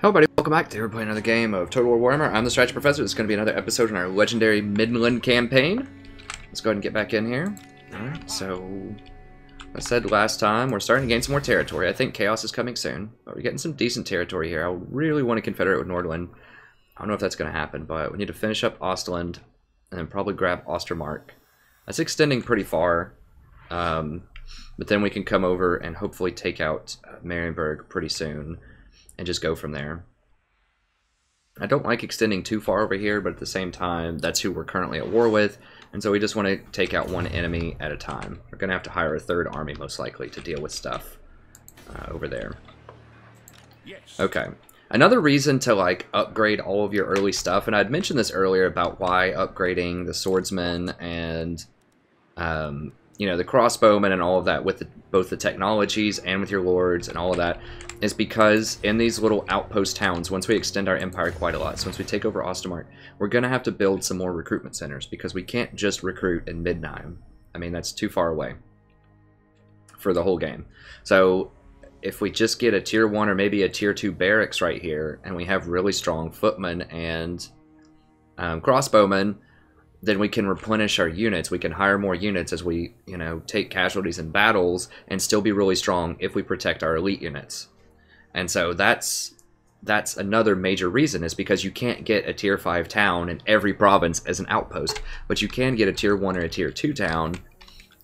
Hello everybody, welcome back. Today we're playing another game of Total War Warhammer. I'm the Strategy Professor. Is going to be another episode in our legendary Middenland campaign. Let's go ahead and get back in here. Alright, so... I said last time, we're starting to gain some more territory. I think Chaos is coming soon. But we're getting some decent territory here. I really want to confederate with Nordland. I don't know if that's going to happen, but we need to finish up Ostland and then probably grab Ostermark. That's extending pretty far. Um, but then we can come over and hopefully take out uh, Marienburg pretty soon and just go from there. I don't like extending too far over here, but at the same time, that's who we're currently at war with, and so we just want to take out one enemy at a time. We're going to have to hire a third army, most likely, to deal with stuff uh, over there. Yes. Okay. Another reason to, like, upgrade all of your early stuff, and I'd mentioned this earlier about why upgrading the swordsman and, um, you know, the crossbowmen and all of that with the, both the technologies and with your lords and all of that is because in these little outpost towns, once we extend our empire quite a lot, so once we take over Ostermark, we're going to have to build some more recruitment centers because we can't just recruit in Middenheim. I mean, that's too far away for the whole game. So if we just get a tier 1 or maybe a tier 2 barracks right here, and we have really strong footmen and um, crossbowmen, then we can replenish our units. We can hire more units as we, you know, take casualties in battles and still be really strong if we protect our elite units. And so that's that's another major reason is because you can't get a tier 5 town in every province as an outpost, but you can get a tier 1 or a tier 2 town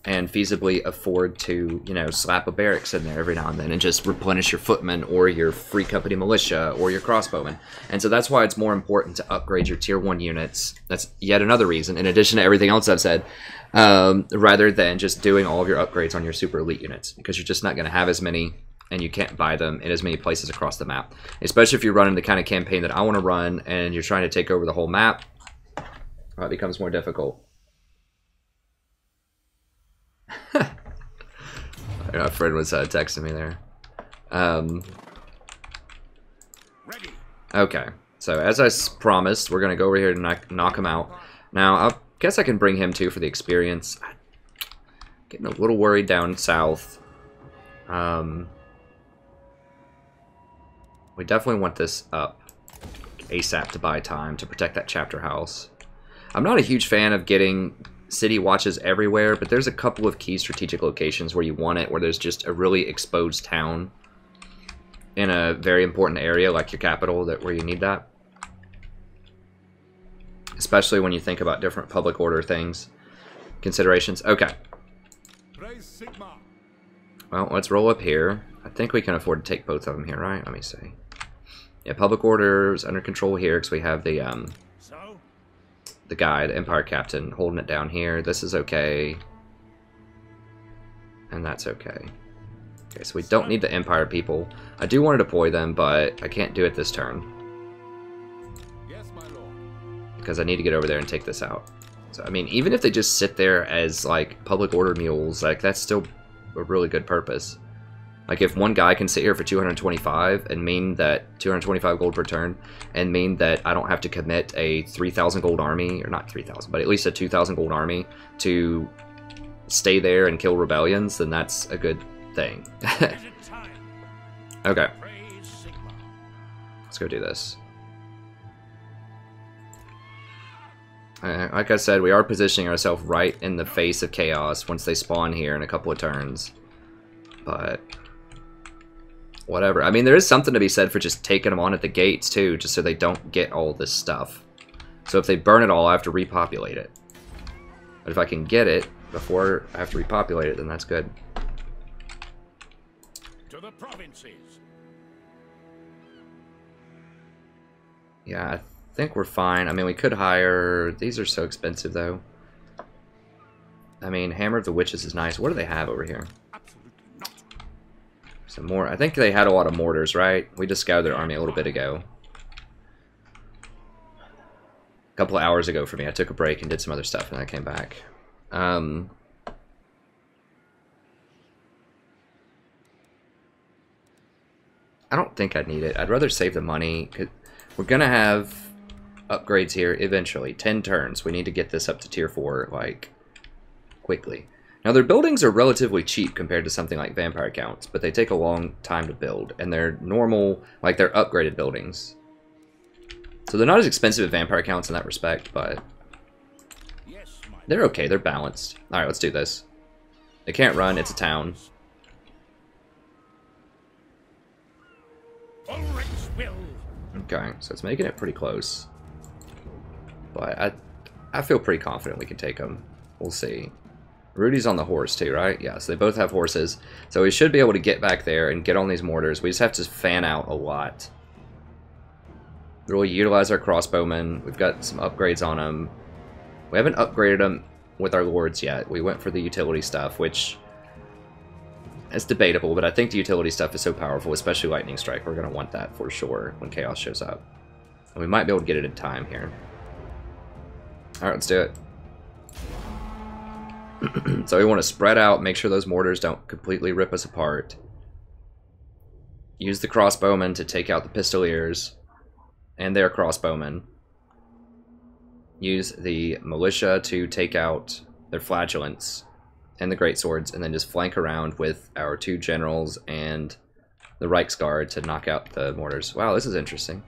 and feasibly afford to, you know, slap a barracks in there every now and then and just replenish your footmen or your free company militia or your crossbowmen. And so that's why it's more important to upgrade your tier 1 units. That's yet another reason, in addition to everything else I've said, um, rather than just doing all of your upgrades on your super elite units, because you're just not going to have as many and you can't buy them in as many places across the map. Especially if you're running the kind of campaign that I want to run and you're trying to take over the whole map, it becomes more difficult. A friend was uh, texting me there. Um, okay, so as I s- promised, we're going to go over here and knock, knock him out. Now, I guess I can bring him too for the experience. Getting a little worried down south. Um, we definitely want this up ASAP to buy time to protect that chapter house. I'm not a huge fan of getting city watches everywhere, but there's a couple of key strategic locations where you want it, where there's just a really exposed town in a very important area like your capital that where you need that. Especially when you think about different public order things, considerations. Okay, well, let's roll up here. I think we can afford to take both of them here, right? Let me see. Yeah, public order is under control here because we have the um, the guy, the Empire Captain, holding it down here. This is okay. And that's okay. Okay, so we don't need the Empire people. I do want to deploy them, but I can't do it this turn. yes, my lord. Because I need to get over there and take this out. So, I mean, even if they just sit there as, like, public order mules, like, that's still a really good purpose. Like, if one guy can sit here for 225 and mean that 225 gold per turn, and mean that I don't have to commit a 3,000 gold army, or not 3,000, but at least a 2,000 gold army to stay there and kill rebellions, then that's a good thing. Okay, let's go do this. Uh, like I said, we are positioning ourselves right in the face of chaos once they spawn here in a couple of turns. But whatever. I mean, there is something to be said for just taking them on at the gates too, just so they don't get all this stuff. So if they burn it all, I have to repopulate it. But if I can get it before I have to repopulate it, then that's good. To the provinces. Yeah, I think we're fine. I mean, we could hire... These are so expensive, though. I mean, Hammer of the Witches is nice. What do they have over here? Some more. I think they had a lot of mortars, right? We just scoured their army a little bit ago. A couple of hours ago for me. I took a break and did some other stuff, and I came back. Um, I don't think I'd need it. I'd rather save the money. We're going to have upgrades here eventually. 10 turns. We need to get this up to tier 4, like, quickly. Now their buildings are relatively cheap compared to something like Vampire Counts, but they take a long time to build, and they're normal, like they're upgraded buildings. So they're not as expensive as Vampire Counts in that respect, but they're okay, they're balanced. Alright, let's do this. They can't run, it's a town. Okay, so it's making it pretty close. But I, I feel pretty confident we can take them. We'll see. Rudy's on the horse too, right? Yeah, so they both have horses. So we should be able to get back there and get on these mortars. We just have to fan out a lot. Really utilize our crossbowmen. We've got some upgrades on them. We haven't upgraded them with our lords yet. We went for the utility stuff, which is debatable, but I think the utility stuff is so powerful, especially Lightning Strike. We're going to want that for sure when Chaos shows up. And we might be able to get it in time here. Alright, let's do it. so we want to spread out, make sure those mortars don't completely rip us apart. Use the crossbowmen to take out the pistoliers and their crossbowmen. Use the militia to take out their flagellants and the great swords, and then just flank around with our two generals and the Reiksguard to knock out the mortars. Wow, this is interesting.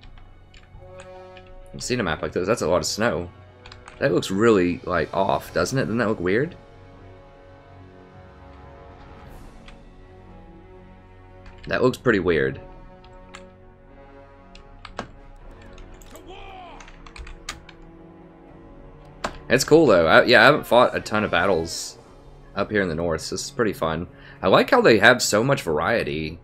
I've seen a map like this. That's a lot of snow. That looks really, like, off, doesn't it? Doesn't that look weird? That looks pretty weird. It's cool, though. I, yeah, I haven't fought a ton of battles up here in the north, so this is pretty fun. I like how they have so much variety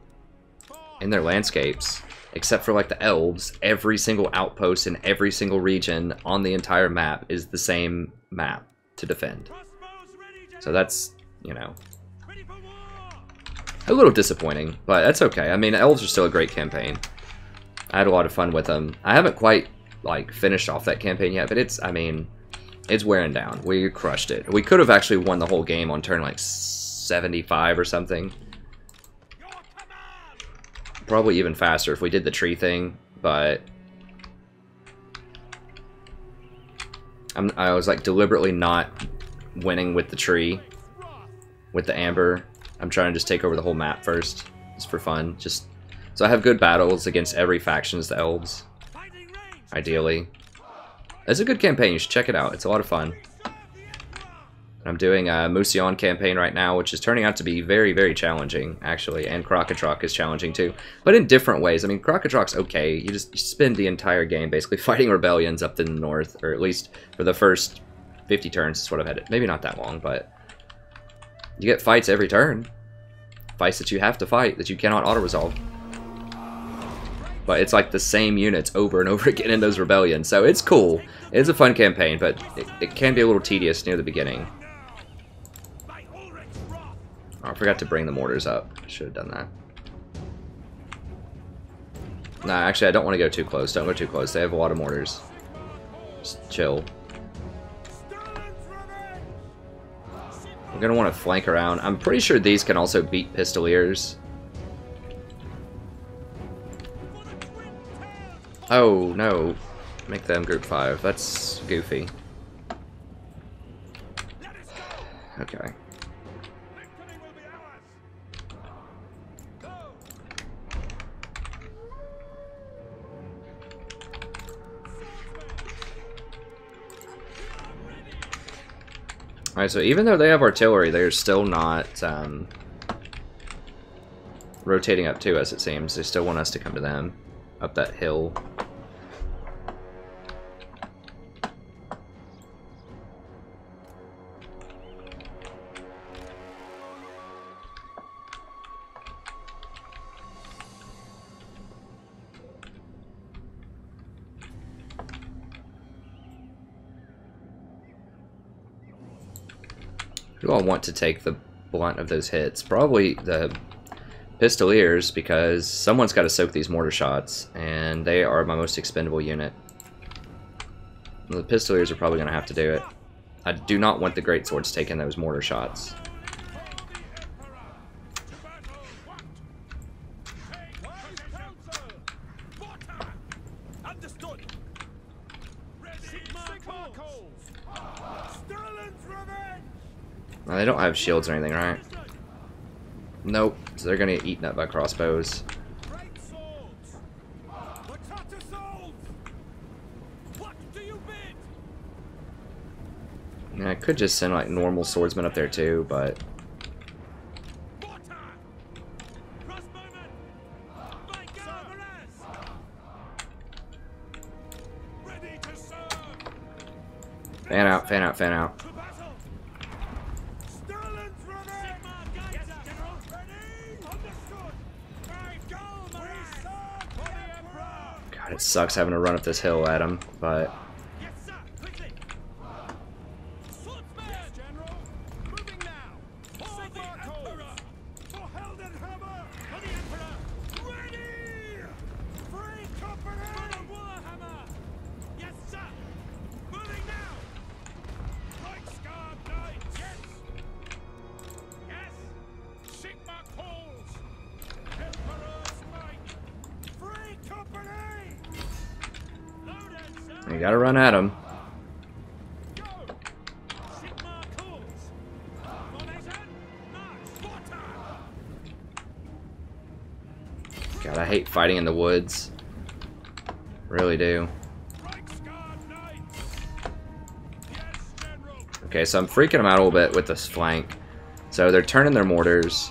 in their landscapes. Except for, like, the elves, every single outpost in every single region on the entire map is the same map to defend. So that's, you know. A little disappointing, but that's okay. I mean, elves are still a great campaign. I had a lot of fun with them. I haven't quite, like, finished off that campaign yet, but it's, I mean, it's wearing down. We crushed it. We could have actually won the whole game on turn, like, 75 or something. Probably even faster if we did the tree thing, but... I'm, I was, like, deliberately not winning with the tree, with the amber. I'm trying to just take over the whole map first, just for fun. Just So I have good battles against every faction as the elves. Ideally. It's a good campaign, you should check it out, it's a lot of fun. I'm doing a Musion campaign right now, which is turning out to be very, very challenging, actually, and Crocotrock is challenging too, but in different ways. I mean, Crocotrock's okay, you just spend the entire game basically fighting rebellions up in the north, or at least for the first 50 turns is what I've had it. Maybe not that long, but you get fights every turn. Fights that you have to fight, that you cannot auto-resolve but it's like the same units over and over again in those rebellions. So it's cool. It's a fun campaign, but it, it can be a little tedious near the beginning. Oh, I forgot to bring the mortars up. Should have done that. Nah, actually, I don't want to go too close. Don't go too close. They have a lot of mortars. Just chill. We're going to want to flank around. I'm pretty sure these can also beat Pistoliers. Oh, no. Make them group 5. That's goofy. Okay. Alright, so even though they have artillery, they're still not um, rotating up to us, it seems. They still want us to come to them up that hill. Do I want to take the blunt of those hits? Probably the Pistoliers, because someone's got to soak these mortar shots, and they are my most expendable unit. The Pistoliers are probably going to have to do it. I do not want the Great Swords taking those mortar shots. They don't have shields or anything, right? Nope. So they're gonna get eaten up by crossbows. Yeah, I could just send like normal swordsmen up there too, but Fan out, fan out, fan out. God, it sucks having to run up this hill Adam, but fighting in the woods. Really do. Okay, so I'm freaking them out a little bit with this flank. So they're turning their mortars.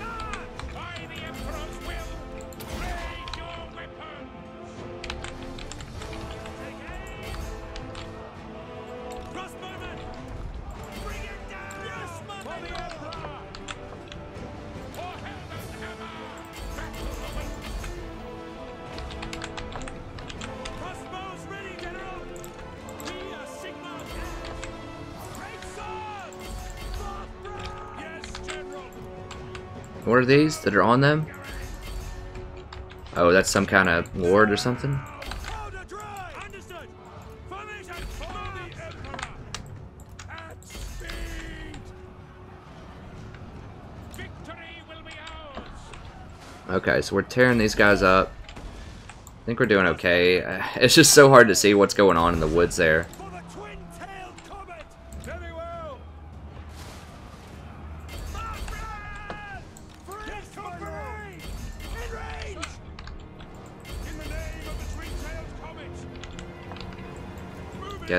are these that are on them? Oh, that's some kind of ward or something? Okay, so we're tearing these guys up. I think we're doing okay. It's just so hard to see what's going on in the woods there.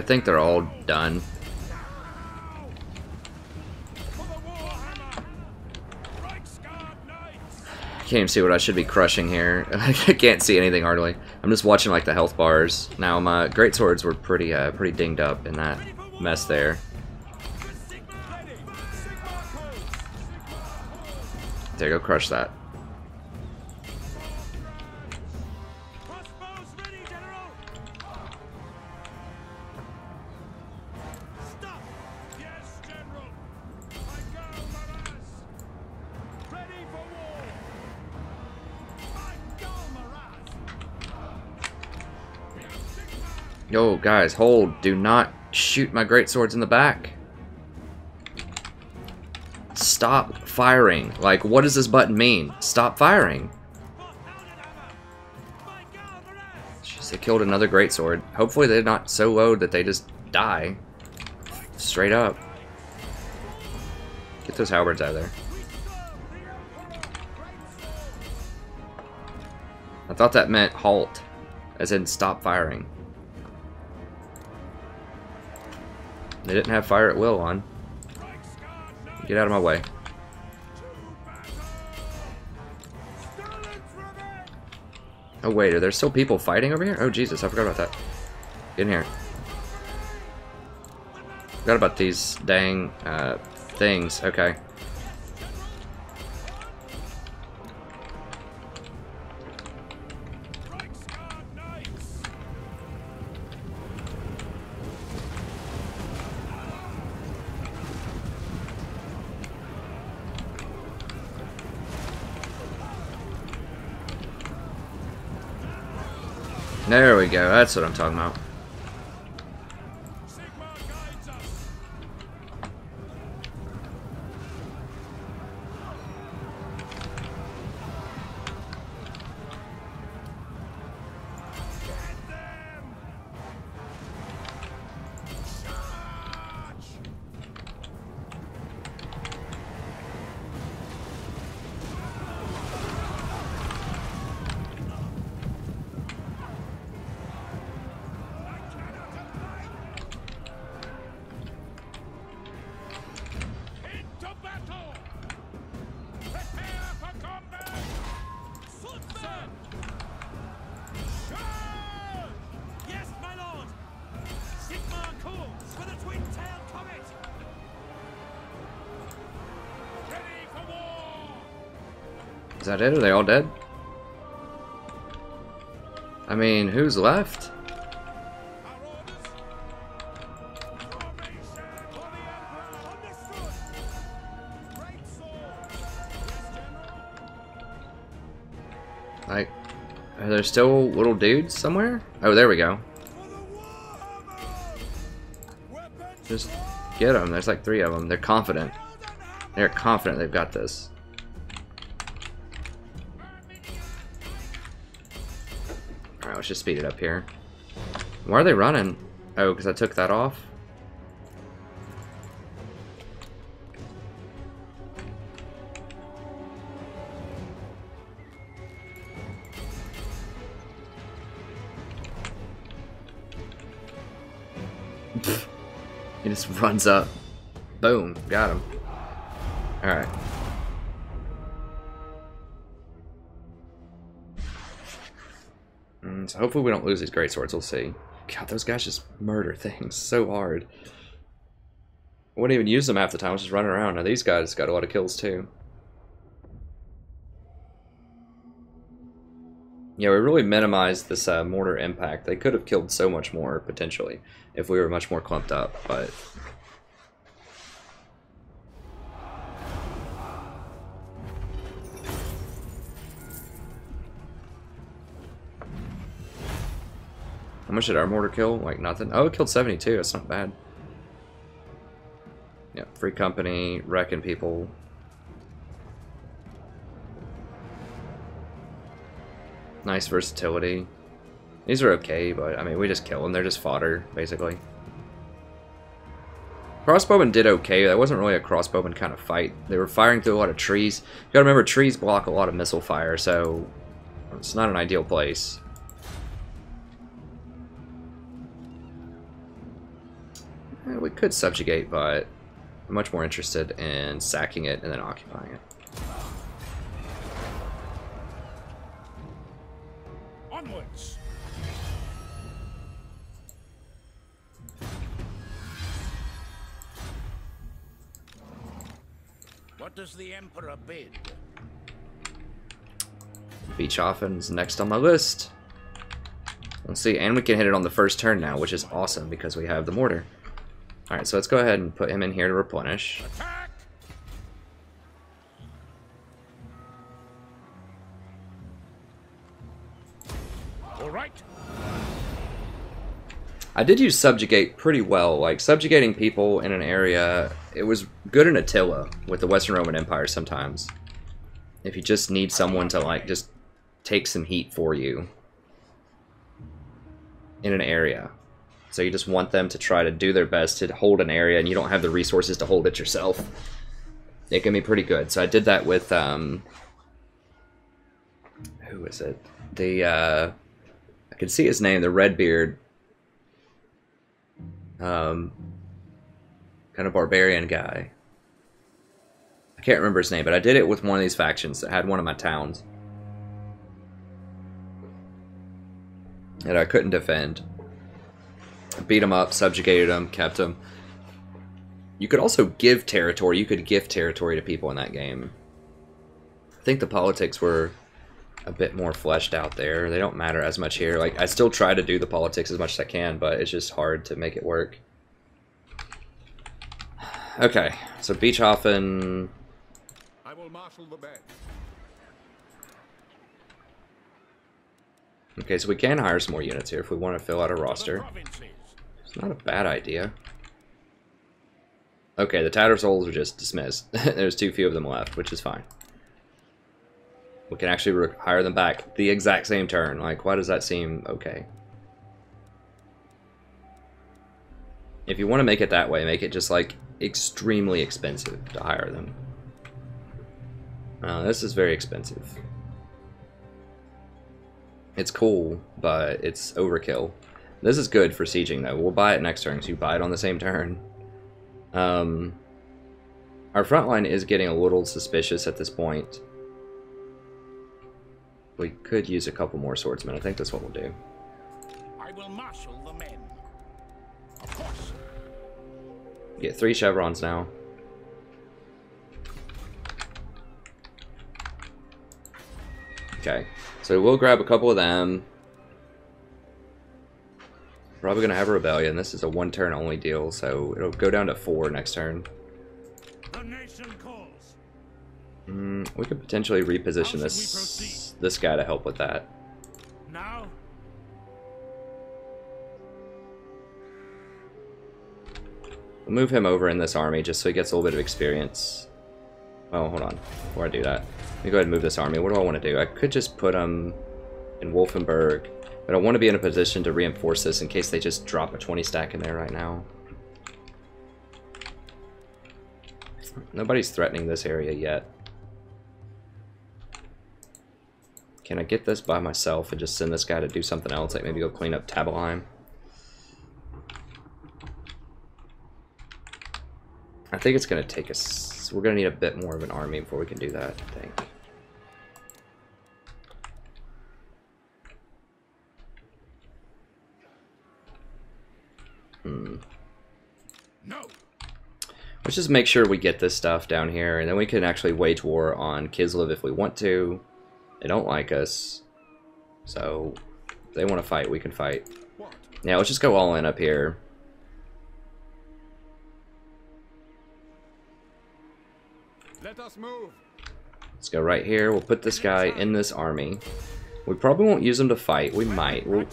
I think they're all done. Can't even see what I should be crushing here. I can't see anything hardly. I'm just watching like the health bars. Now my great swords were pretty uh, pretty dinged up in that mess there. There, go crush that. Yo, guys, hold. Do not shoot my great swords in the back. Stop firing. Like, what does this button mean? Stop firing. Jeez, they killed another great sword. Hopefully they're not so low that they just die. Straight up. Get those halberds out of there. I thought that meant halt. As in stop firing. They didn't have fire at will on. Get out of my way. Oh wait, are there still people fighting over here? Oh Jesus, I forgot about that. Get in here. Forgot about these dang uh, things. Okay. There we go. That's what I'm talking about. Is that it? Are they all dead? I mean, who's left? Like, are there still little dudes somewhere? Oh, there we go. Just get them. There's like three of them. They're confident. They're confident they've got this. let's just speed it up here. Why are they running? Oh, because I took that off? He just runs up. Boom. Got him. Alright. So hopefully we don't lose these great swords. We'll see. God, those guys just murder things so hard. Wouldn't even use them half the time. I was just running around. Now these guys got a lot of kills too. Yeah, we really minimized this uh, mortar impact. They could have killed so much more, potentially, if we were much more clumped up, but... How much did our mortar kill? Like nothing? Oh, it killed 72. That's not bad. Yeah, free company, wrecking people. Nice versatility. These are okay, but I mean, we just kill them. They're just fodder, basically. Crossbowmen did okay. That wasn't really a crossbowman kind of fight. They were firing through a lot of trees. You gotta remember, trees block a lot of missile fire, so it's not an ideal place. Could subjugate, but I'm much more interested in sacking it and then occupying it. Onwards. What does the Emperor bid? Beechhofen's next on my list. Let's see, and we can hit it on the first turn now, which is awesome because we have the mortar. Alright, so let's go ahead and put him in here to replenish. Attack! All right. I did use subjugate pretty well. Like, subjugating people in an area, it was good in Attila with the Western Roman Empire sometimes. If you just need someone to, like, just take some heat for you in an area. So you just want them to try to do their best to hold an area and you don't have the resources to hold it yourself. It can be pretty good. So I did that with, um... Who is it? The, uh... I can see his name, the Redbeard um, kind of barbarian guy. I can't remember his name, but I did it with one of these factions that had one of my towns. That I couldn't defend. Beat him up, subjugated him, kept him. You could also give territory. You could give territory to people in that game. I think the politics were a bit more fleshed out there. They don't matter as much here. Like I still try to do the politics as much as I can, but it's just hard to make it work. Okay, so Beechhofen. I will marshal the band. Okay, so we can hire some more units here if we want to fill out a roster. provinces. It's not a bad idea. Okay, the Tattersouls are just dismissed. There's too few of them left, which is fine. We can actually hire them back the exact same turn. Like, why does that seem okay? If you want to make it that way, make it just, like, extremely expensive to hire them. Uh, this is very expensive. It's cool, but it's overkill. This is good for sieging, though. We'll buy it next turn, so you buy it on the same turn. Um, our front line is getting a little suspicious at this point. We could use a couple more swordsmen. I think that's what we'll do. I will marshal the men. Of course. Get three chevrons now. Okay, so we'll grab a couple of them. Probably gonna have a rebellion. This is a one turn only deal, so it'll go down to four next turn. The nation calls. Mm, we could potentially reposition How should we this this guy to help with that. Now, We'll move him over in this army just so he gets a little bit of experience. Oh, hold on. Before I do that, let me go ahead and move this army. What do I want to do? I could just put him in Wolfenburg, but I want to be in a position to reinforce this in case they just drop a 20 stack in there right now. Nobody's threatening this area yet. Can I get this by myself and just send this guy to do something else, like maybe go clean up Tabelheim? I think it's going to take us... We're going to need a bit more of an army before we can do that, I think. Hmm. No. Let's just make sure we get this stuff down here, and then we can actually wage war on Kislev if we want to. They don't like us, so if they want to fight, we can fight. Yeah, let's just go all in up here. Let us move. Let's go right here. We'll put this guy in this army. We probably won't use him to fight. We might. We'll,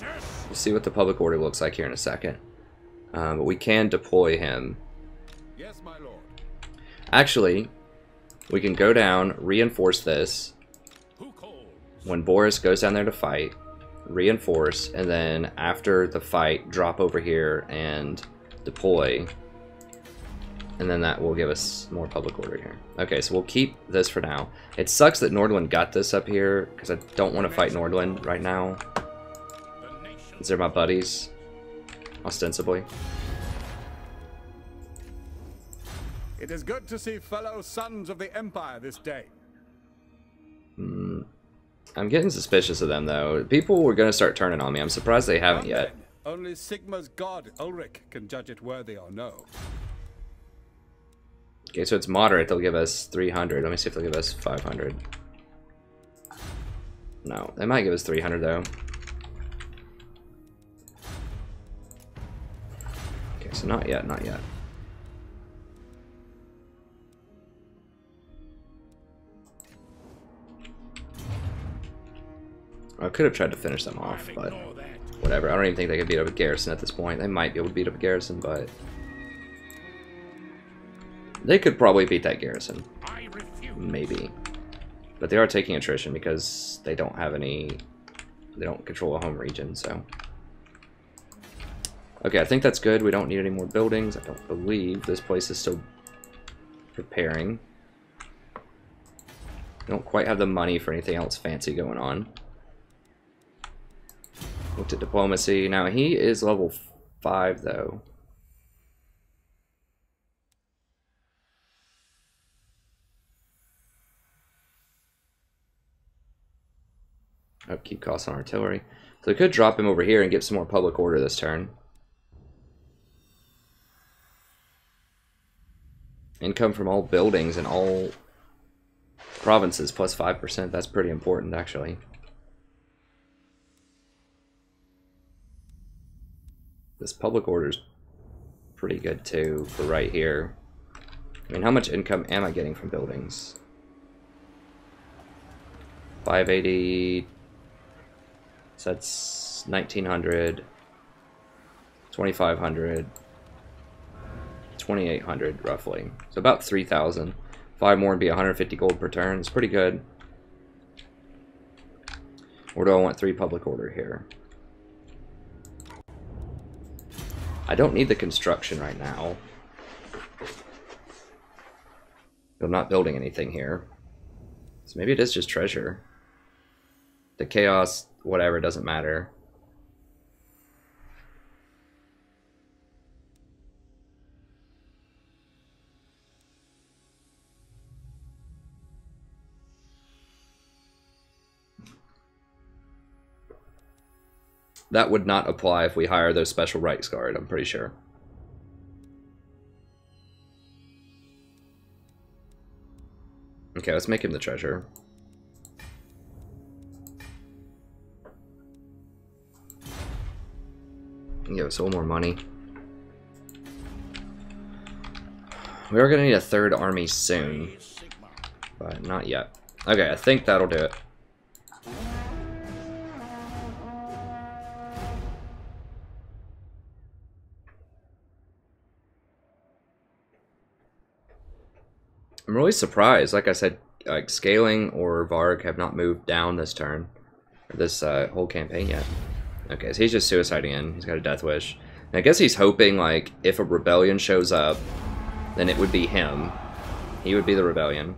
we'll see what the public order looks like here in a second. Um, but we can deploy him. Yes, my lord. Actually, we can go down, reinforce this. When Boris goes down there to fight, reinforce, and then after the fight, drop over here and deploy. And then that will give us more public order here. Okay, so we'll keep this for now. It sucks that Nordland got this up here, because I don't want to fight Nordland right now. These are my buddies, ostensibly. It is good to see fellow sons of the Empire this day. Hmm. I'm getting suspicious of them, though. People were going to start turning on me. I'm surprised they haven't yet. Only Sigmar's god, Ulric, can judge it worthy or no. Okay, so it's moderate. They'll give us 300. Let me see if they'll give us 500. No, they might give us 300, though. So not yet, not yet. I could have tried to finish them off, but whatever. I don't even think they could beat up a garrison at this point. They might be able to beat up a garrison, but they could probably beat that garrison, maybe. But they are taking attrition because they don't have any. They don't control a home region, so. Okay, I think that's good. We don't need any more buildings. I don't believe this place is still preparing. Don't quite have the money for anything else fancy going on. Looked at diplomacy. Now he is level five though. Upkeep costs on artillery. So we could drop him over here and get some more public order this turn. Income from all buildings and all provinces plus 5%. That's pretty important actually. This public order's pretty good too for right here. I mean, how much income am I getting from buildings? 580. So that's 1900. 2500. 2800 roughly. So about 3000. Five more would be 150 gold per turn. It's pretty good. Or do I want three public order here? I don't need the construction right now. I'm not building anything here. So maybe it is just treasure. The chaos, whatever, doesn't matter. That would not apply if we hire those special Reiksguard, I'm pretty sure. Okay, let's make him the treasurer. Give us a little more money. We are going to need a third army soon, but not yet. Okay, I think that'll do it. I'm really surprised. Like I said, like Skaeling or Varg have not moved down this turn, this uh, whole campaign yet. Okay, so he's just suiciding in. He's got a death wish. And I guess he's hoping like if a rebellion shows up, then it would be him. He would be the rebellion.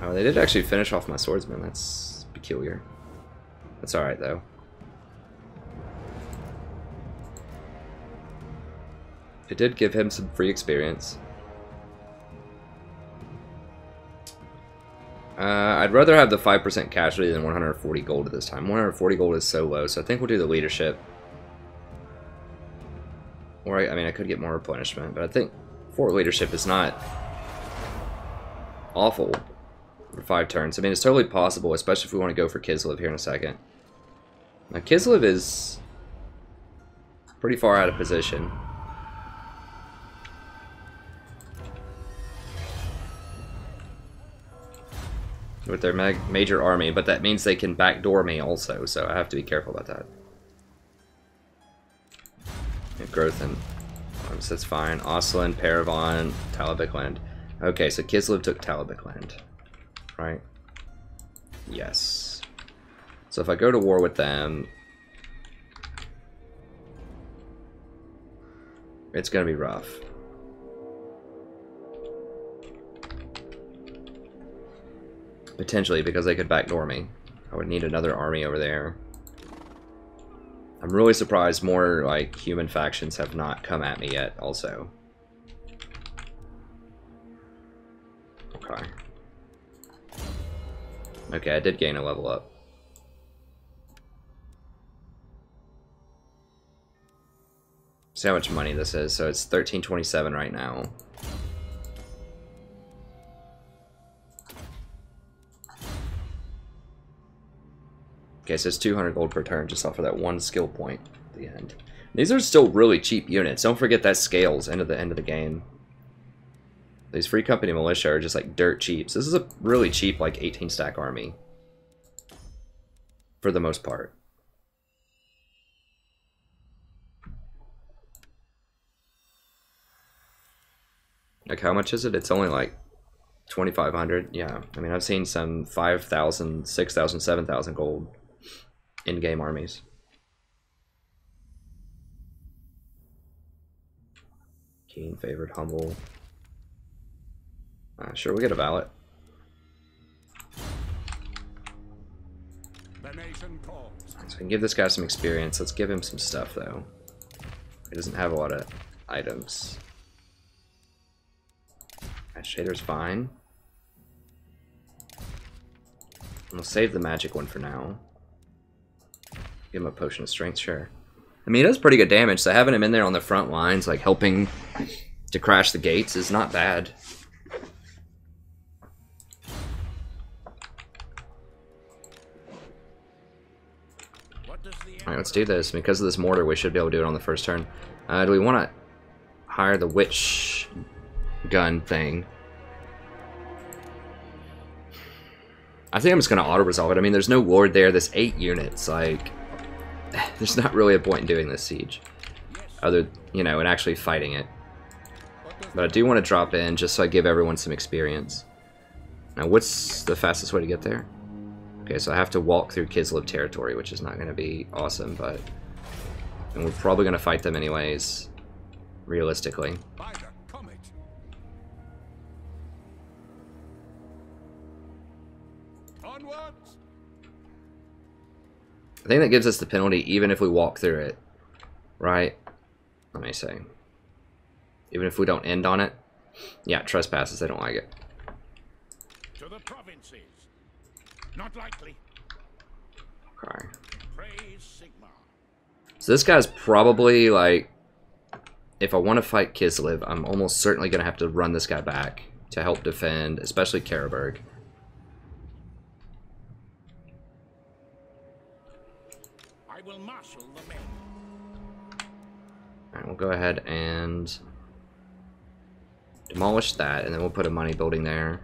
Oh, they did actually finish off my swordsman. That's peculiar. That's alright though. It did give him some free experience. Uh, I'd rather have the 5% casualty than 140 gold at this time. 140 gold is so low, so I think we'll do the leadership. Or, I, I mean, I could get more replenishment, but I think fort leadership is not awful for five turns. I mean, it's totally possible, especially if we want to go for Kislev here in a second. Now, Kislev is pretty far out of position. With their major army, but that means they can backdoor me also, so I have to be careful about that. growth and um, arms, that's fine. Oslin, Paravon, Talabecland. Okay, so Kislev took Talabecland, right? Yes. So if I go to war with them, it's going to be rough. Potentially, because they could backdoor me. I would need another army over there. I'm really surprised more, like, human factions have not come at me yet, also. Okay. Okay, I did gain a level up. See how much money this is. So it's 1327 right now. Okay, so it's 200 gold per turn just off of that one skill point at the end. These are still really cheap units. Don't forget that scales into the end of the game. These free company militia are just like dirt cheap. So this is a really cheap like 18 stack army. For the most part. Like how much is it? It's only like 2500 yeah i mean i've seen some 5000 6000 7000 gold in-game armies. Keen, favored, humble. Uh, sure, we get a ballot. So we can give this guy some experience. Let's give him some stuff, though. He doesn't have a lot of items. That shader's fine. We'll save the magic one for now. Give him a potion of strength, sure. I mean, he does pretty good damage, so having him in there on the front lines, like helping to crash the gates, is not bad. Alright, let's do this. Because of this mortar, we should be able to do it on the first turn. Uh, do we want to hire the witch gun thing? I think I'm just going to auto-resolve it. I mean, there's no ward there. There's eight units. Like, there's not really a point in doing this siege. Other, you know, and actually fighting it. But I do want to drop in just so I give everyone some experience. Now, what's the fastest way to get there? Okay, so I have to walk through Kislev territory, which is not going to be awesome, but... And we're probably going to fight them anyways, realistically. I think that gives us the penalty even if we walk through it. Right? Let me see. Even if we don't end on it. Yeah, trespasses, they don't like it. To the provinces. Not likely. Okay. So this guy's probably like if I want to fight Kislev, I'm almost certainly going to have to run this guy back to help defend, especially Carroburg. We'll go ahead and demolish that, and then we'll put a money building there.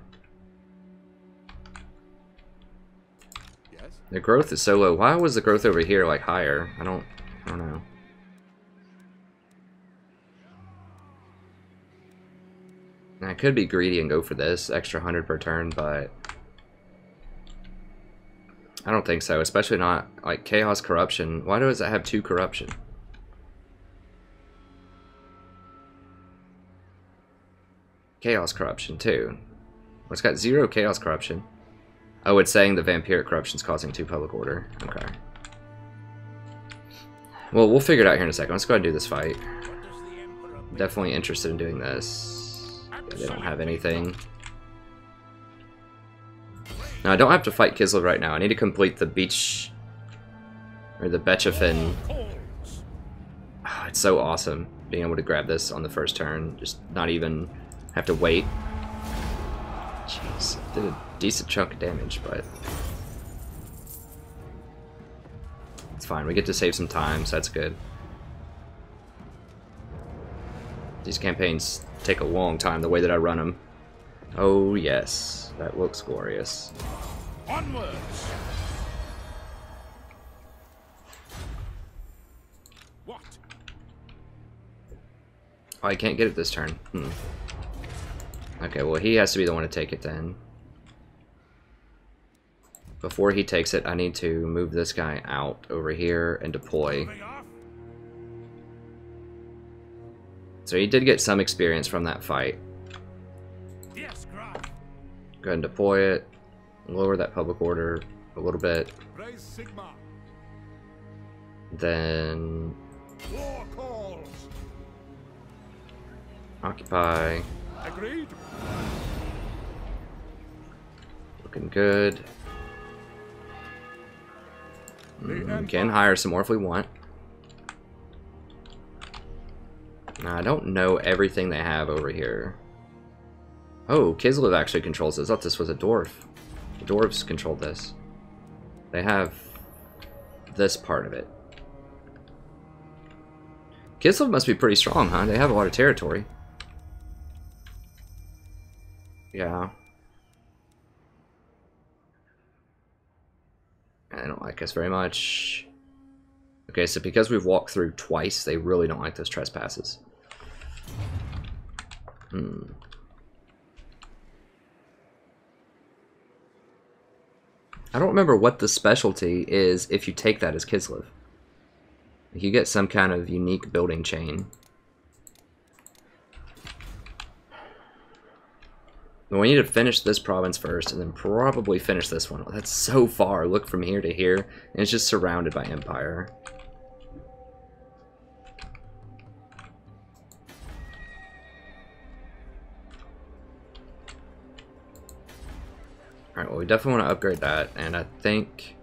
Yes. The growth is so low. Why was the growth over here like higher? I don't, I don't know. I could be greedy and go for this extra 100 per turn, but I don't think so, especially not like Chaos Corruption. Why does it have two corruption? Chaos Corruption too. Well, it's got zero Chaos Corruption. Oh, it's saying the Vampiric Corruption is causing two public order. Okay. Well, we'll figure it out here in a second. Let's go ahead and do this fight. definitely interested in doing this. Yeah, they don't have anything. Now, I don't have to fight Kislev right now. I need to complete the beach... Or the Bechafen. Calls. Ah, it's so awesome being able to grab this on the first turn. Just not even have to wait. Jeez, did a decent chunk of damage, but... It's fine. We get to save some time, so that's good. These campaigns take a long time, the way that I run them. Oh, yes. That looks glorious. Onwards. What? Oh, I can't get it this turn. Hmm. Okay, well, he has to be the one to take it then. Before he takes it, I need to move this guy out over here and deploy. So he did get some experience from that fight. Yes, Go ahead and deploy it. Lower that public order a little bit. Raise Sigmar. Then occupy. Agreed. Looking good. Mm, we can hire some more if we want. Now, I don't know everything they have over here. Oh, Kislev actually controls this. I thought this was a dwarf. The dwarves control this. They have this part of it. Kislev must be pretty strong, huh? They have a lot of territory. Yeah. They don't like us very much. Okay, so because we've walked through twice, they really don't like those trespasses. Hmm. I don't remember what the specialty is if you take that as Kislev. You get some kind of unique building chain. We need to finish this province first, and then probably finish this one. That's so far. Look from here to here, and it's just surrounded by Empire. Alright, well we definitely want to upgrade that, and I think...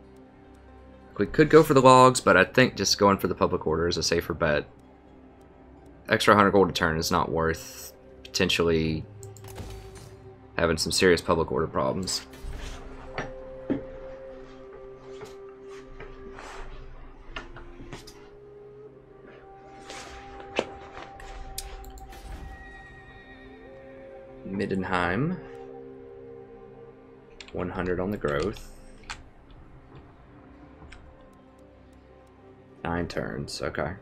We could go for the logs, but I think just going for the public order is a safer bet. Extra 100 gold a turn is not worth potentially having some serious public order problems. Middenheim. 100 on the growth. Nine turns, okay.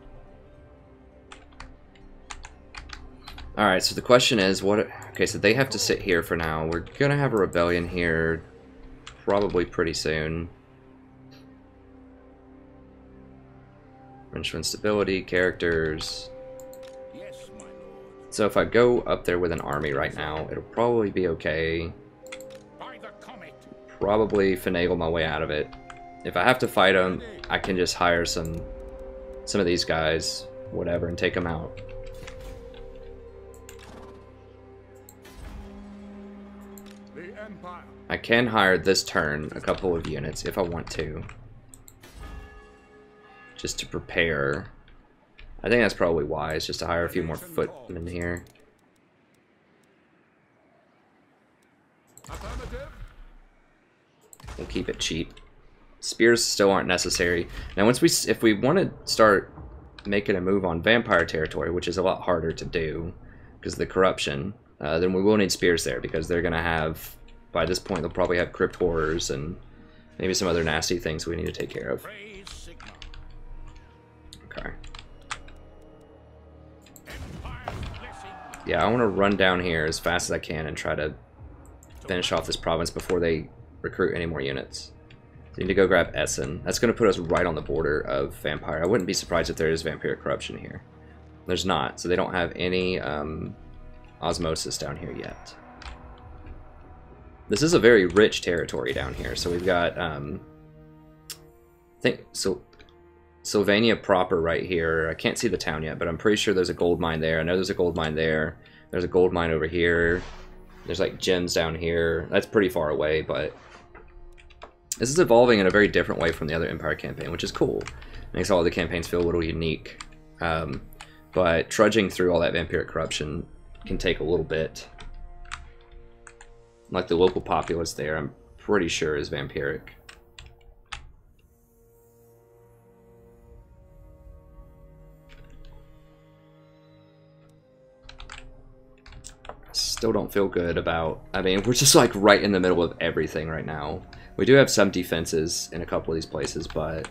Alright, so the question is, what... Okay, so they have to sit here for now. We're gonna have a rebellion here probably pretty soon. Mention instability, characters. Yes. So if I go up there with an army right now, it'll probably be okay. Probably finagle my way out of it. If I have to fight them, I can just hire some some of these guys, whatever, and take them out. I can hire this turn a couple of units if I want to. Just to prepare. I think that's probably wise, just to hire a few more footmen here. We'll keep it cheap. Spears still aren't necessary. Now, once we, if we want to start making a move on vampire territory, which is a lot harder to do because of the corruption, uh, then we will need spears there because they're gonna have. By this point, they'll probably have crypt horrors and maybe some other nasty things we need to take care of. Okay. Yeah, I want to run down here as fast as I can and try to finish off this province before they recruit any more units. So need to go grab Essen. That's going to put us right on the border of Vampire. I wouldn't be surprised if there is Vampiric Corruption here. There's not, so they don't have any um, Osmosis down here yet. This is a very rich territory down here, so we've got... Um, I think, so Sylvania proper right here. I can't see the town yet, but I'm pretty sure there's a gold mine there. I know there's a gold mine there. There's a gold mine over here. There's like gems down here. That's pretty far away, but this is evolving in a very different way from the other Empire campaign, which is cool. Makes all the campaigns feel a little unique. Um, but trudging through all that vampiric corruption can take a little bit. Like the local populace there, I'm pretty sure is vampiric. Still don't feel good about. I mean, we're just like right in the middle of everything right now. We do have some defenses in a couple of these places, but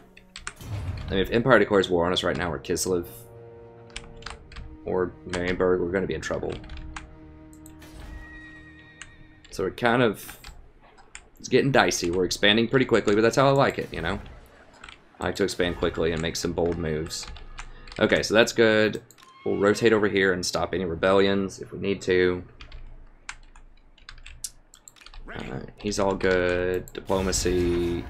I mean, if Empire declares war on us right now, or Kislev or Marienburg, we're going to be in trouble. So we're kind of it's getting dicey. We're expanding pretty quickly, but that's how I like it, you know. I like to expand quickly and make some bold moves. Okay, so that's good. We'll rotate over here and stop any rebellions if we need to. He's all good. Diplomacy.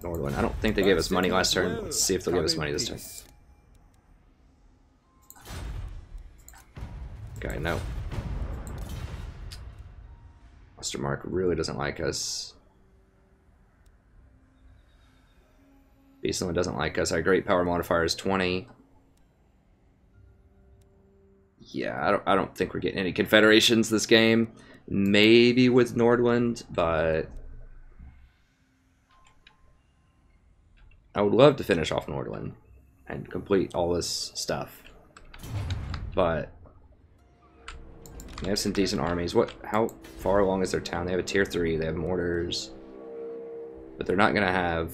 Nordland. I don't think they gave us money last turn. Let's see if they'll give us money this turn. Okay, no. Ostermark really doesn't like us. Beastland doesn't like us. Our great power modifier is 20. Yeah, I don't, I don't think we're getting any confederations this game. Maybe with Nordland, but I would love to finish off Nordland and complete all this stuff. But they have some decent armies. What? How far along is their town? They have a tier three. They have mortars, but they're not gonna have.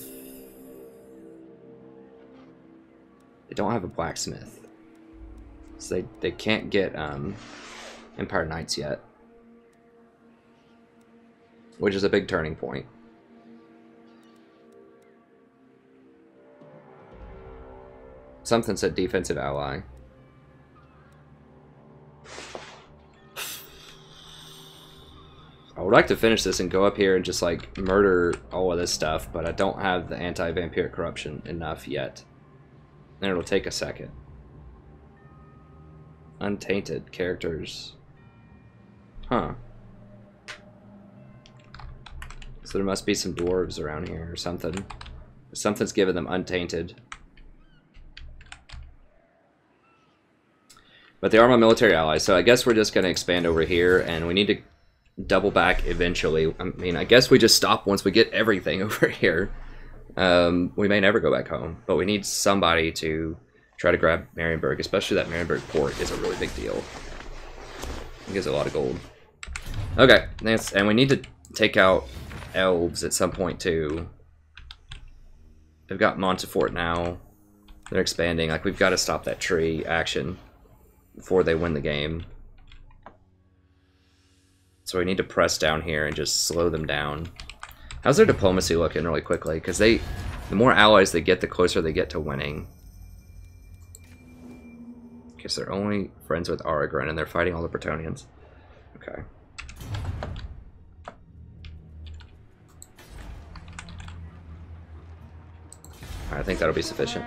They don't have a blacksmith, so they they can't get um, Empire Knights yet which is a big turning point. Something said defensive ally. I would like to finish this and go up here and just like murder all of this stuff, but I don't have the anti-vampiric corruption enough yet. And it'll take a second. Untainted characters. Huh. So there must be some dwarves around here or something. Something's given them untainted. But they are my military allies, so I guess we're just going to expand over here, and we need to double back eventually. I mean, I guess we just stop once we get everything over here. Um, we may never go back home, but we need somebody to try to grab Marienburg, especially that Marienburg port is a really big deal. It gives a lot of gold. Okay, and we need to take out elves at some point too. They've got Montfort now. They're expanding. Like, we've got to stop that tree action before they win the game. So we need to press down here and just slow them down. How's their diplomacy looking really quickly? Because they, the more allies they get, the closer they get to winning. Because they're only friends with Aragorn and they're fighting all the Bretonnians. Okay. I think that'll be sufficient.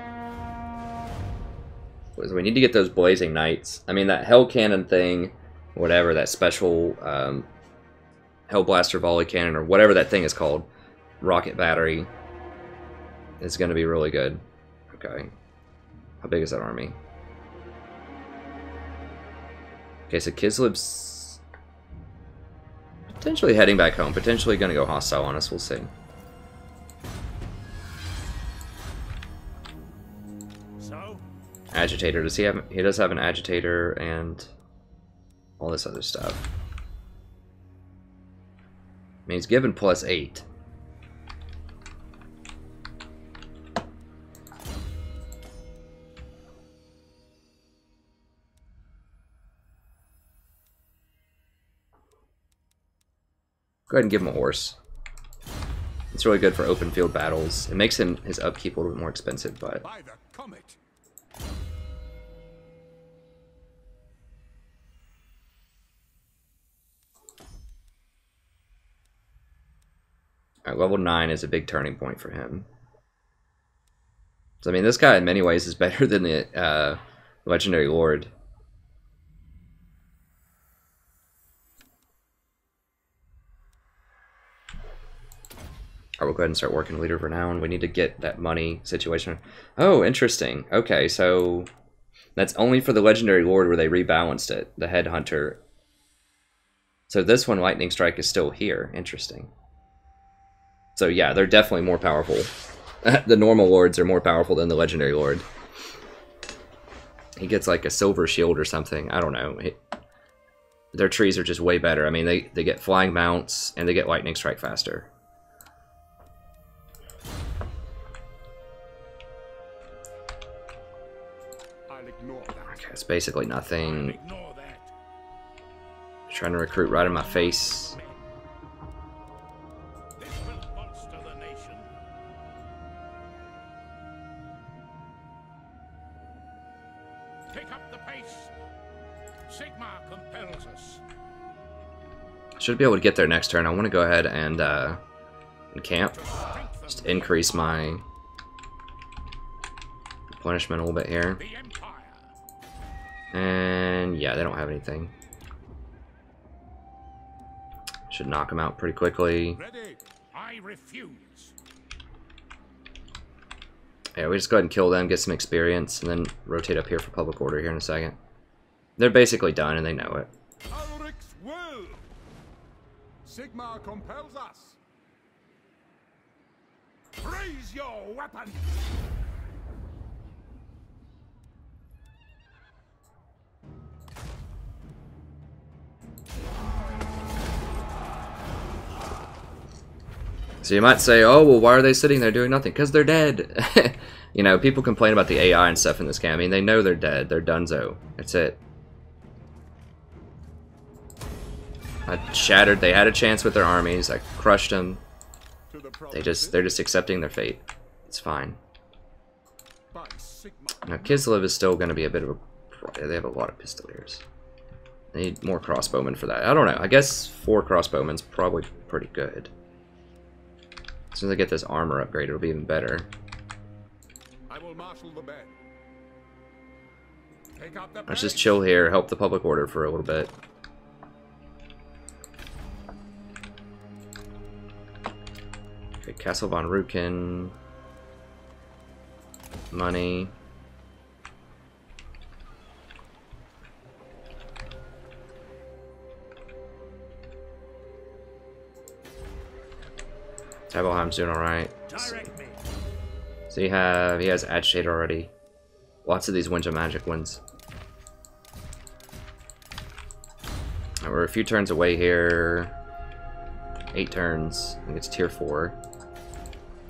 We need to get those Blazing Knights. I mean, that Hell Cannon thing, whatever, that special um, Hellblaster Volley Cannon, or whatever that thing is called, Rocket Battery, is going to be really good. Okay. How big is that army? Okay, so Kislev's potentially heading back home, potentially going to go hostile on us, we'll see. agitator. Does he have? He does have an agitator and all this other stuff. Mean, he's given plus eight. Go ahead and give him a horse. It's really good for open field battles. It makes him his upkeep a little bit more expensive, but Alright, level 9 is a big turning point for him. So, I mean, this guy in many ways is better than the uh, Legendary Lord. I will go ahead and start working Leader of Renown. We need to get that money situation. Oh, interesting. Okay, so that's only for the Legendary Lord where they rebalanced it, the Headhunter. So this one, Lightning Strike, is still here. Interesting. So yeah, they're definitely more powerful. the normal lords are more powerful than the legendary lord. He gets like a silver shield or something. I don't know. He, their trees are just way better. I mean, they, they get flying mounts and they get lightning strike faster. I'll ignore that. Okay, it's basically nothing. Trying to recruit right in my face. Should be able to get there next turn. I want to go ahead and uh, camp. Just increase my replenishment a little bit here. And yeah, they don't have anything. Should knock them out pretty quickly. Yeah, we just go ahead and kill them, get some experience, and then rotate up here for public order here in a second. They're basically done, and they know it. Sigmar compels us. Raise your weapon. So you might say, oh, well, why are they sitting there doing nothing? Because they're dead. you know, people complain about the AI and stuff in this game. I mean, they know they're dead. They're donezo. That's it. I shattered. They had a chance with their armies. I crushed them. They just, they're just accepting their fate. It's fine. Now, Kislev is still going to be a bit of a. They have a lot of pistoliers. They need more crossbowmen for that. I don't know. I guess four crossbowmen's probably pretty good. As soon as I get this armor upgrade, it'll be even better. I will marshal the men. Let's just chill here, help the public order for a little bit. Okay, Castle von Rauken. Money. Talabheim's doing alright. So you have, he has Agitator already. Lots of these of Magic wins. Alright, we're a few turns away here. Eight turns. I think it's tier four.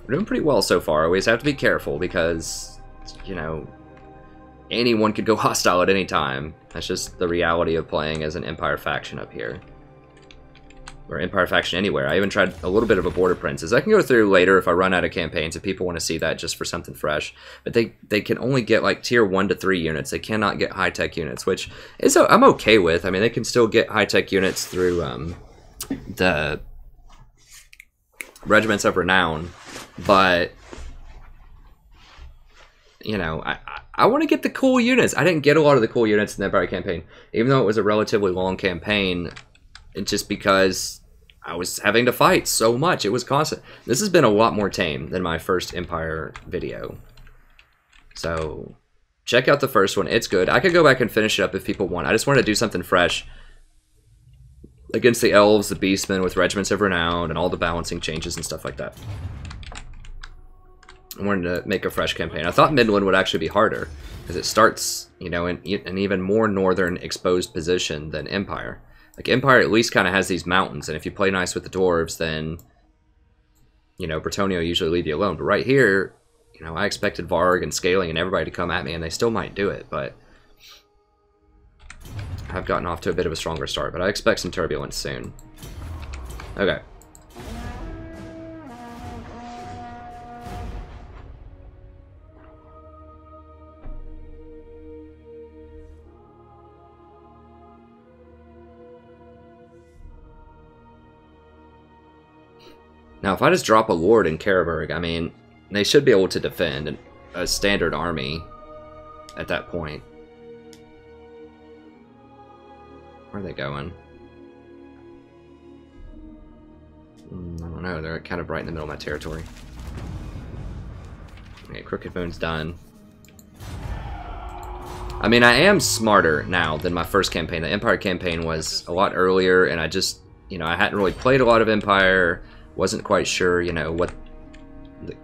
We're doing pretty well so far. Just have to be careful because, you know, anyone could go hostile at any time. That's just the reality of playing as an Empire faction up here. Or Empire faction anywhere. I even tried a little bit of a Border Princess. I can go through later if I run out of campaigns if people want to see that just for something fresh. But they they can only get like tier one to three units. They cannot get high tech units, which is i I'm okay with. I mean, they can still get high tech units through um, the regiments of renown, but you know, I, I, want to get the cool units. I didn't get a lot of the cool units in that Empire campaign, even though it was a relatively long campaign. Just because I was having to fight so much. It was constant. This has been a lot more tame than my first Empire video. So check out the first one. It's good. I could go back and finish it up if people want. I just wanted to do something fresh against the elves, the beastmen with regiments of renown, and all the balancing changes and stuff like that. I wanted to make a fresh campaign. I thought Midland would actually be harder because it starts, you know, in an even more northern exposed position than Empire. Like Empire at least kind of has these mountains, and if you play nice with the dwarves, then you know Bretonnia will usually leave you alone. But right here, you know, I expected Varg and Skaeling and everybody to come at me, and they still might do it, but I've gotten off to a bit of a stronger start. But I expect some turbulence soon. Okay. Now, if I just drop a Lord in Carroburg, I mean, they should be able to defend. A standard army at that point. Where are they going? Mm, I don't know. They're kind of right in the middle of my territory. Okay, Crooked Moon's done. I mean, I am smarter now than my first campaign. The Empire campaign was a lot earlier, and I just, you know, I hadn't really played a lot of Empire. Wasn't quite sure, you know, what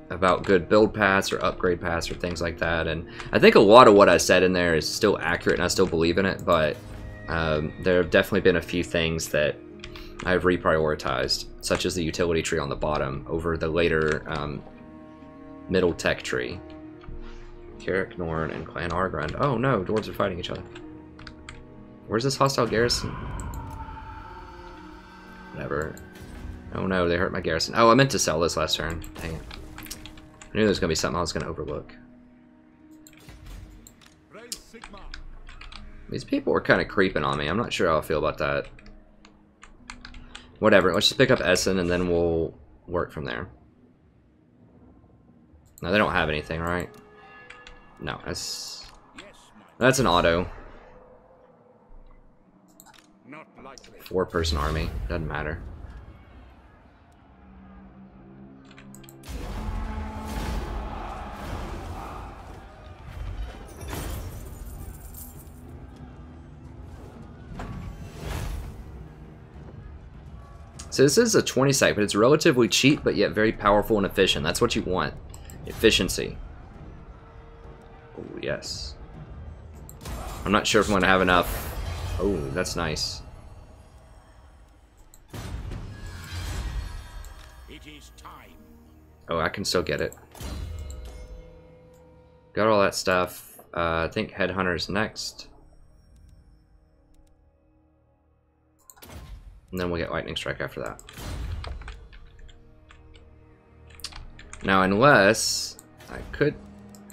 about good build paths or upgrade paths or things like that. And I think a lot of what I said in there is still accurate, and I still believe in it. But um, there have definitely been a few things that I've reprioritized, such as the utility tree on the bottom over the later um, middle tech tree. Karak, Norn, and Clan Angrund. Oh no, dwarves are fighting each other. Where's this hostile garrison? Whatever. Oh no, they hurt my garrison. Oh, I meant to sell this last turn. Dang it. I knew there was going to be something I was going to overlook. These people were kind of creeping on me. I'm not sure how I feel about that. Whatever, let's just pick up Essen and then we'll work from there. No, they don't have anything, right? No, that's that's an auto. Four person army. Doesn't matter. So this is a 20 site, but it's relatively cheap, but yet very powerful and efficient. That's what you want. Efficiency. Oh, yes. I'm not sure if I'm going to have enough. Oh, that's nice. It is time. Oh, I can still get it. Got all that stuff. Uh, I think Headhunter's next. And then we'll get Lightning Strike after that. Now, unless I could...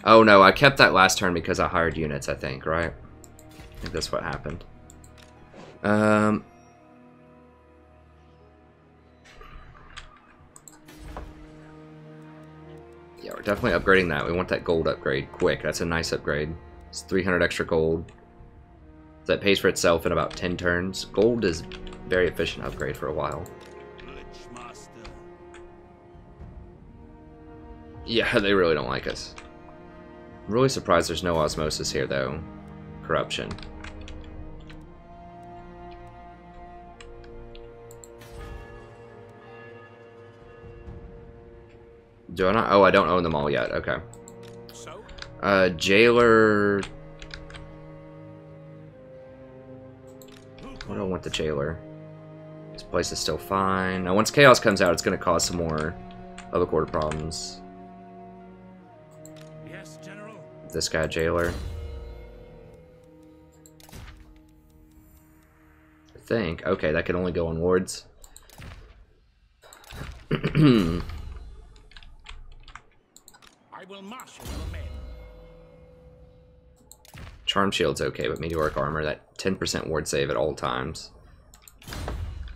Oh, no, I kept that last turn because I hired units, I think, right? I think that's what happened. Um, Yeah, we're definitely upgrading that. We want that gold upgrade quick. That's a nice upgrade. It's 300 extra gold. That pays for itself in about 10 turns. Gold is very efficient upgrade for a while. Yeah, they really don't like us. I'm really surprised there's no osmosis here, though. Corruption. Do I not? Oh, I don't own them all yet. Okay. Uh, Jailer. I don't want the Jailer. Place is still fine. Now, once Chaos comes out, it's going to cause some more other quarter problems. yes, General. This guy, Jailer. I think. Okay, that can only go on wards. I will marshal the men. Charm Shield's okay, but Meteoric Armor, that 10% ward save at all times.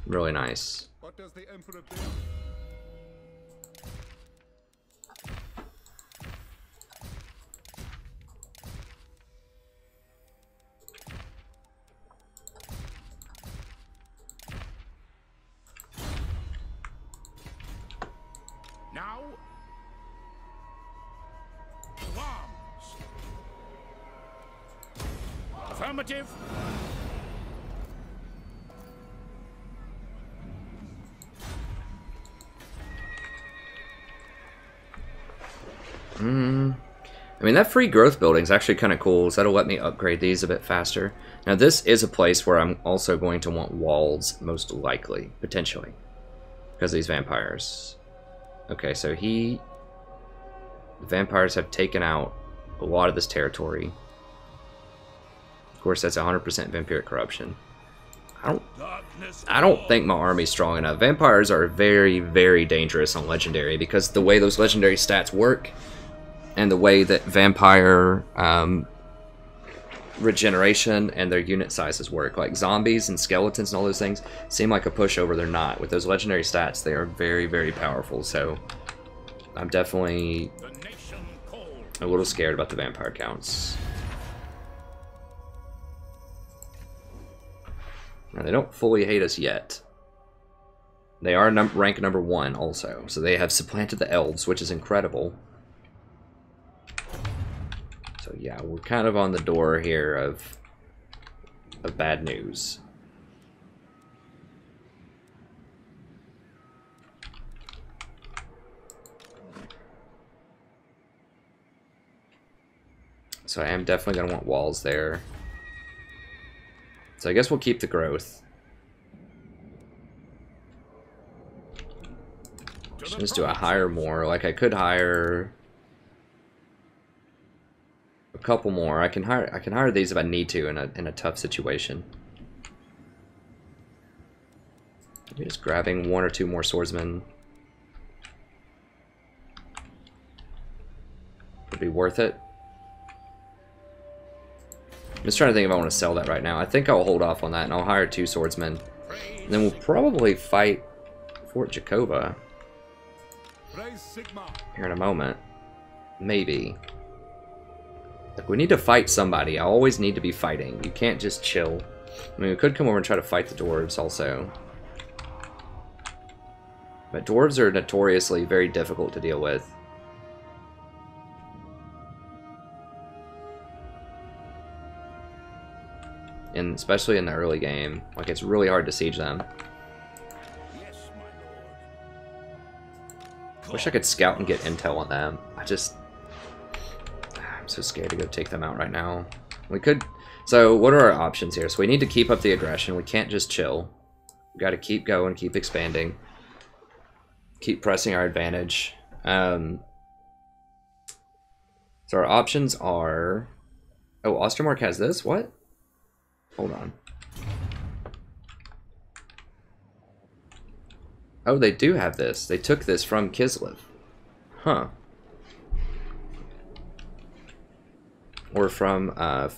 Really nice. That free growth building is actually kind of cool, so that'll let me upgrade these a bit faster. Now, this is a place where I'm also going to want walls, most likely, potentially, because of these vampires. Okay, so he... The vampires have taken out a lot of this territory. Of course, that's 100% vampiric corruption. I don't I don't think my army's strong enough. Vampires are very, very dangerous on Legendary because the way those Legendary stats work and the way that Vampire um, regeneration and their unit sizes work. Like zombies and skeletons and all those things seem like a pushover. They're not. With those Legendary stats, they are very, very powerful. So I'm definitely a little scared about the vampire counts. Now, they don't fully hate us yet. They are num rank number one also, so they have supplanted the elves, which is incredible. So yeah, we're kind of on the door here of of bad news. So I am definitely going to want walls there. So I guess we'll keep the growth. Just do a hire more. Like I could hire a couple more. I can hire I can hire these if I need to in a in a tough situation. Just grabbing one or two more swordsmen would be worth it. I'm just trying to think if I want to sell that right now. I think I'll hold off on that and I'll hire two swordsmen. And then we'll probably fight Fort Sigma. here in a moment. Maybe. Like, we need to fight somebody. I always need to be fighting. You can't just chill. I mean, we could come over and try to fight the dwarves also. But dwarves are notoriously very difficult to deal with. And especially in the early game. Like, it's really hard to siege them. Yes, my lord. Wish I could scout and get intel on them. I just... So scared to go take them out right now. We could... So, what are our options here? So we need to keep up the aggression. We can't just chill. We gotta keep going, keep expanding. Keep pressing our advantage. Um, so our options are... Oh, Ostermark has this? What? Hold on. Oh, they do have this. They took this from Kislev. Huh. Or from, uh,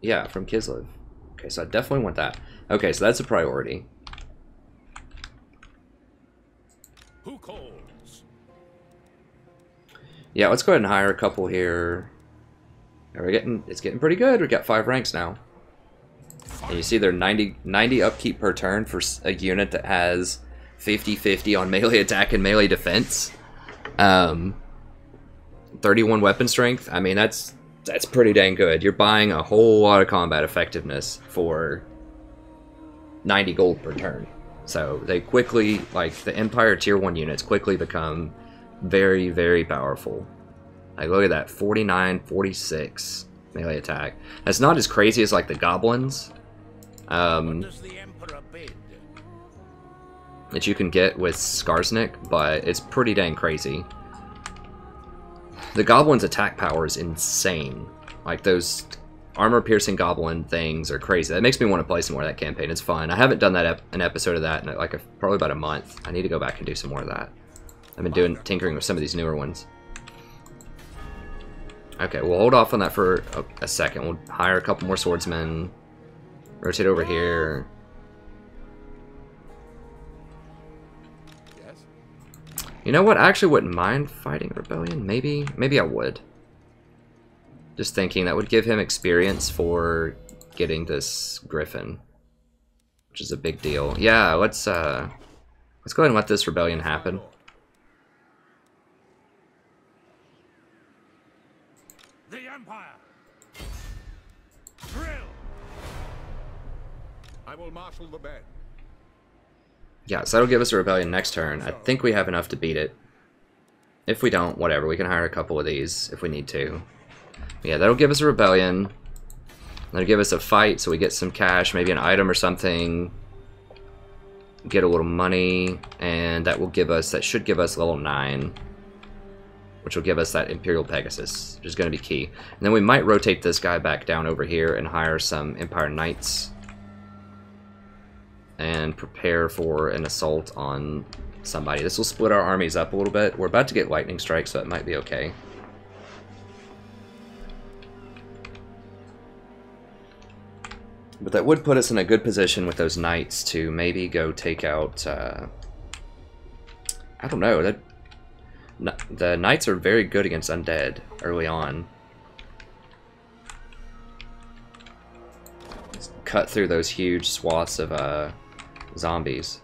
yeah, from Kislev. Okay, so I definitely want that. Okay, so that's a priority. Who calls? Yeah, let's go ahead and hire a couple here. We're getting, it's getting pretty good. We got five ranks now. And you see they're 90, 90 upkeep per turn for a unit that has 50-50 on melee attack and melee defense. Um, 31 weapon strength. I mean, that's that's pretty dang good. You're buying a whole lot of combat effectiveness for 90 gold per turn. So they quickly, like the Empire tier 1 units quickly become very, very powerful. Like look at that, 49, 46 melee attack. That's not as crazy as like the goblins. Um, Does the Emperor bid? that you can get with Skarsnik, but it's pretty dang crazy. The goblin's attack power is insane. Like those armor-piercing goblin things are crazy. That makes me want to play some more of that campaign. It's fun. I haven't done that ep an episode of that in like a, probably about a month. I need to go back and do some more of that. I've been doing tinkering with some of these newer ones. Okay, we'll hold off on that for a, a second. We'll hire a couple more swordsmen. Rotate over here. You know what? I actually wouldn't mind fighting Rebellion. Maybe, maybe I would. Just thinking that would give him experience for getting this Griffin, which is a big deal. Yeah, let's uh, let's go ahead and let this rebellion happen. The Empire. Drill. I will marshal the band. Yeah, so that'll give us a rebellion next turn. I think we have enough to beat it. If we don't, whatever. We can hire a couple of these if we need to. Yeah, that'll give us a rebellion. That'll give us a fight so we get some cash, maybe an item or something. Get a little money, and that will give us, that should give us level 9. Which will give us that Imperial Pegasus, which is going to be key. And then we might rotate this guy back down over here and hire some Empire Knights and prepare for an assault on somebody. This will split our armies up a little bit. We're about to get lightning strike, so it might be okay. But that would put us in a good position with those knights to maybe go take out. Uh, I don't know. That the knights are very good against undead early on. Just cut through those huge swaths of uh, zombies.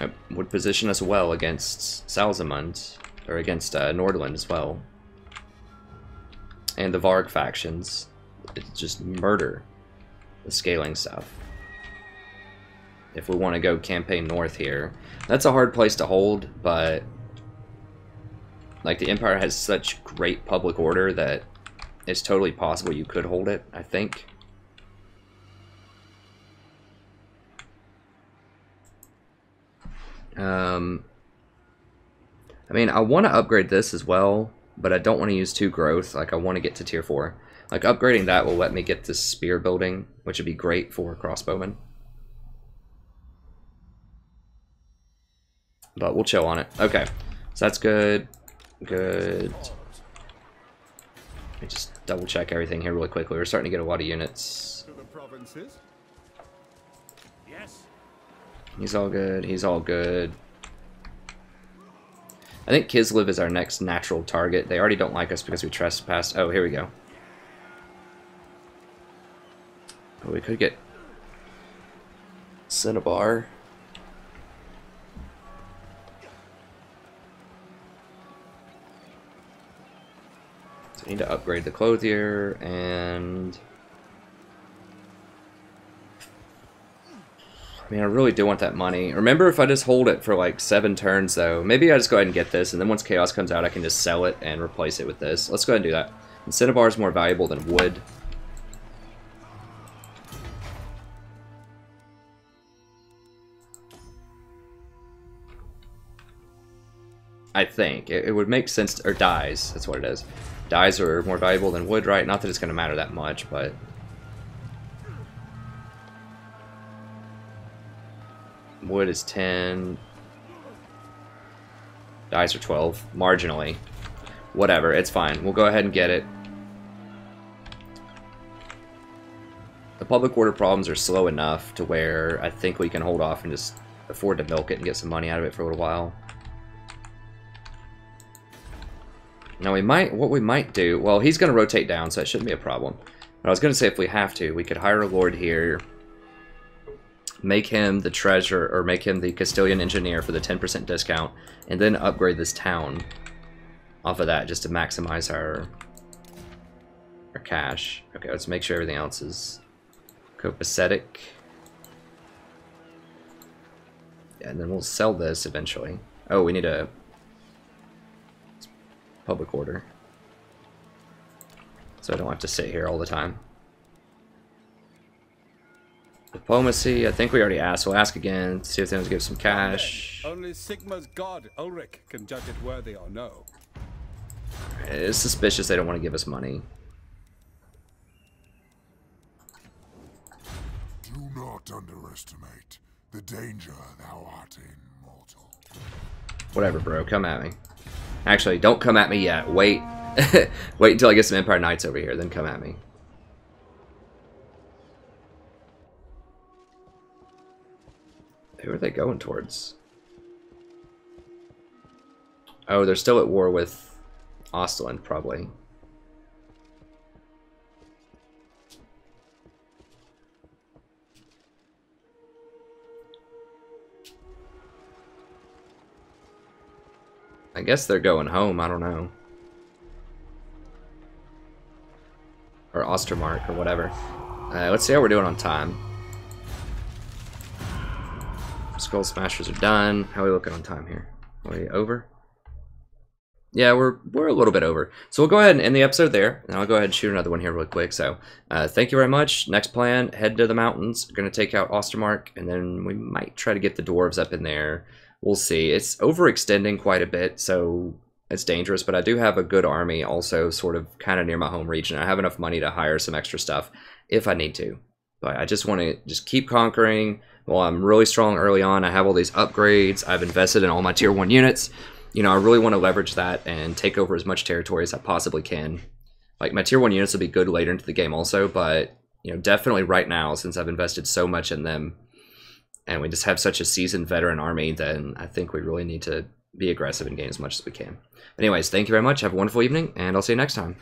It would position us well against Salzenmund, or against uh, Nordland as well. And the Varg factions. It's just murder the Skaeling stuff. If we want to go campaign north here. That's a hard place to hold, but like the Empire has such great public order that it's totally possible you could hold it, I think. Um, I mean, I want to upgrade this as well, but I don't want to use two growth. Like, I want to get to tier 4. Like, upgrading that will let me get this spear building, which would be great for crossbowmen. But we'll chill on it. Okay, so that's good. Good. Let me just double check everything here really quickly. We're starting to get a lot of units. Yes. He's all good. He's all good. I think Kislev is our next natural target. They already don't like us because we trespassed. Oh, here we go. Oh, we could get Cinnabar. So we need to upgrade the clothier and I mean, I really do want that money. Remember, if I just hold it for like seven turns, though, maybe I just go ahead and get this, and then once Chaos comes out, I can just sell it and replace it with this. Let's go ahead and do that. Cinnabar is more valuable than wood. I think. It, it would make sense, to, or dyes, that's what it is. Dyes are more valuable than wood, right? Not that it's going to matter that much, but... Wood is 10. Dyes are 12. Marginally. Whatever, it's fine. We'll go ahead and get it. The public order problems are slow enough to where I think we can hold off and just afford to milk it and get some money out of it for a little while. Now we might, what we might do, well he's going to rotate down so it shouldn't be a problem. But I was going to say if we have to, we could hire a lord here, make him the treasurer, or make him the Castilian engineer for the 10% discount, and then upgrade this town off of that just to maximize our, our cash. Okay, let's make sure everything else is copacetic. Yeah, and then we'll sell this eventually. Oh, we need a public order. So I don't have to sit here all the time. Diplomacy, I think we already asked. We'll ask again, see if they want to give some cash. Only Sigmar's god, Ulric, can judge it worthy or no. It's suspicious they don't want to give us money. Do not underestimate the danger thou art in, mortal. Whatever, bro. Come at me. Actually, don't come at me yet. Wait. Wait until I get some Empire Knights over here, then come at me. Who are they going towards? Oh, they're still at war with Ostland, probably. I guess they're going home, I don't know. Or Ostermark, or whatever. Uh, let's see how we're doing on time. Skull Smashers are done. How are we looking on time here? Are we over? Yeah, we're we're a little bit over. So we'll go ahead and end the episode there, and I'll go ahead and shoot another one here real quick. So uh, thank you very much. Next plan, head to the mountains. We're going to take out Ostermark, and then we might try to get the dwarves up in there. We'll see. It's overextending quite a bit, so it's dangerous, but I do have a good army also sort of kind of near my home region. I have enough money to hire some extra stuff if I need to. But I just want to just keep conquering. Well, I'm really strong early on. I have all these upgrades. I've invested in all my tier 1 units. You know, I really want to leverage that and take over as much territory as I possibly can. Like, my tier 1 units will be good later into the game also, but, you know, definitely right now, since I've invested so much in them, and we just have such a seasoned veteran army, then I think we really need to be aggressive and gain as much as we can. Anyways, thank you very much. Have a wonderful evening, and I'll see you next time.